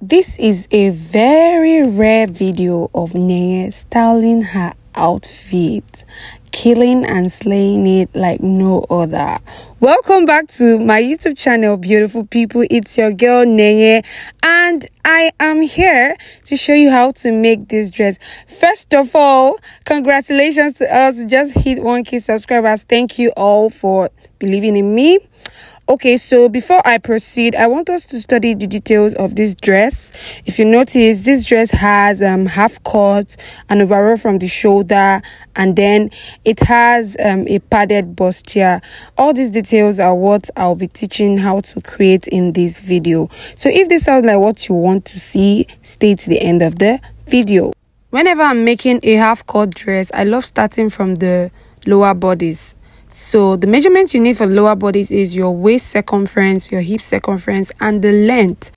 This is a very rare video of Nenye styling her outfit, killing and slaying it like no other. Welcome back to my YouTube channel, beautiful people. It's your girl Nenye, and I am here to show you how to make this dress. First of all, congratulations to us. Just hit 1k subscribers. Thank you all for believing in me okay so before i proceed i want us to study the details of this dress. If you notice this dress has um half cut and overall from the shoulder and then it has um a padded bustier. All these details are what i'll be teaching how to create in this video. So if this sounds like what you want to see stay to the end of the video. Whenever i'm making a half cut dress i love starting from the lower bodice so the measurements you need for lower bodice is your waist circumference, your hip circumference, and the length.